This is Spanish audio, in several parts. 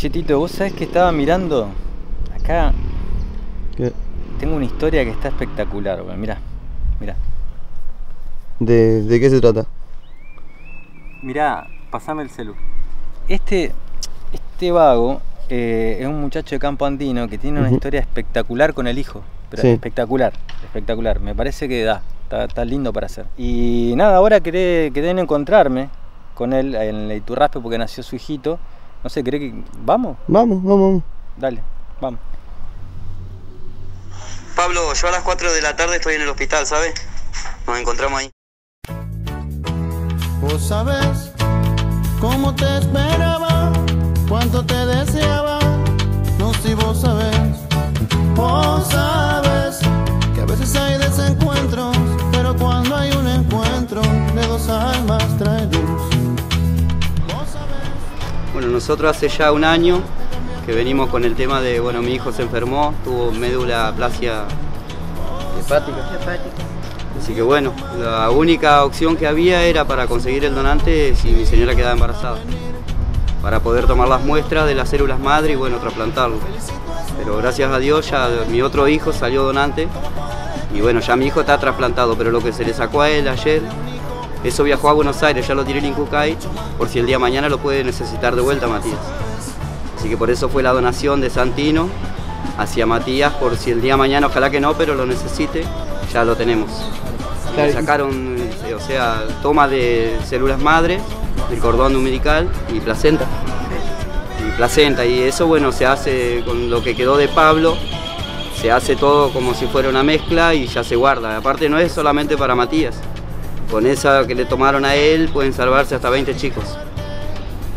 Chetito, vos sabés que estaba mirando acá. ¿Qué? Tengo una historia que está espectacular, weón. Mirá, mirá. ¿De, de qué se trata? Mirá, pasame el celu. Este, este vago eh, es un muchacho de campo andino que tiene una historia espectacular con el hijo. Pero Sí. espectacular, espectacular. Me parece que da, está, está lindo para hacer. Y nada, ahora queré, encontrarme con él en Iturraspe porque nació su hijito. No sé, ¿querés que. ¿Vamos? Vamos, vamos, vamos. Dale, vamos. Pablo, yo a las 4 de la tarde estoy en el hospital, ¿sabes? Nos encontramos ahí. Vos sabés cómo te esperaba, cuánto te deseaba. No si vos sabés, vos sabes que a veces hay desencuentros, pero cuando hay un encuentro de dos almas trae luz. Bueno, nosotros hace ya un año que venimos con el tema de, bueno, mi hijo se enfermó, tuvo médula plasia hepática. Así que bueno, la única opción que había era para conseguir el donante si mi señora quedaba embarazada. Para poder tomar las muestras de las células madre y bueno, trasplantarlo. Pero gracias a Dios ya mi otro hijo salió donante y bueno, ya mi hijo está trasplantado, pero lo que se le sacó a él ayer, eso viajó a Buenos Aires, ya lo tiré en Incucay, por si el día de mañana lo puede necesitar de vuelta Matías. Así que por eso fue la donación de Santino hacia Matías, por si el día de mañana, ojalá que no, pero lo necesite, ya lo tenemos. Claro, sacaron, eh, o sea, toma de células madre, del cordón umbilical y placenta. Y placenta, y eso bueno, se hace con lo que quedó de Pablo, se hace todo como si fuera una mezcla y ya se guarda. Aparte no es solamente para Matías, con esa que le tomaron a él pueden salvarse hasta 20 chicos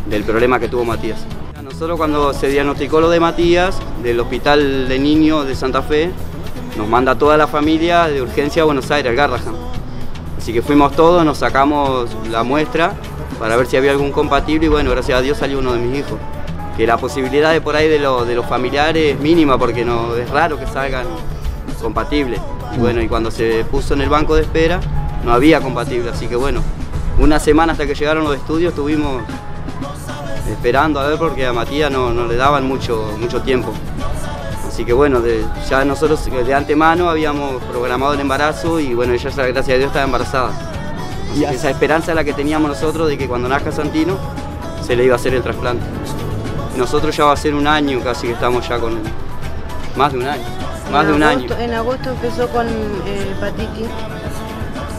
del problema que tuvo Matías. Nosotros cuando se diagnosticó lo de Matías, del hospital de niños de Santa Fe, nos manda toda la familia de urgencia a Buenos Aires, al Garrahan. Así que fuimos todos, nos sacamos la muestra para ver si había algún compatible y bueno, gracias a Dios salió uno de mis hijos. Que la posibilidad de por ahí de, lo- de los familiares es mínima porque no es raro que salgan compatibles. Y bueno, y cuando se puso en el banco de espera no había compatible, así que bueno, una semana hasta que llegaron los estudios estuvimos esperando a ver porque a Matías no, no le daban mucho, mucho tiempo. Así que bueno, de- ya nosotros de antemano habíamos programado el embarazo y bueno, ella gracias a Dios estaba embarazada. Así que esa esperanza es la que teníamos nosotros de que cuando nazca Santino se le iba a hacer el trasplante. Nosotros ya va a ser un año casi que estamos ya con él. Más de un año. Más En de un año. En agosto empezó con eh, hepatitis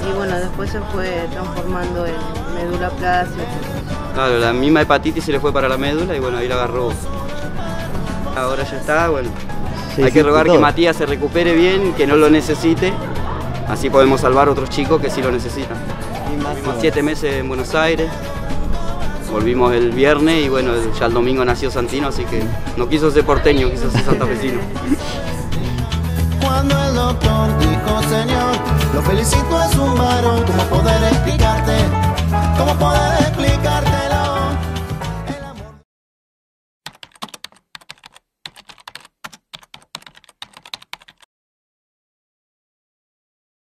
y bueno, después se fue transformando en médula plasia. Claro, la misma hepatitis se le fue para la médula y bueno, ahí la agarró. Ahora ya está, bueno. Sí, Hay sí, que rogar todo. que Matías se recupere bien, que no lo necesite. Así podemos salvar a otros chicos que sí lo necesitan. Estuvimos siete meses en Buenos Aires. Volvimos el viernes y bueno, ya el domingo nació Santino, así que no quiso ser porteño, quiso ser santafesino. Cuando el doctor dijo, Señor, lo felicito es un varón,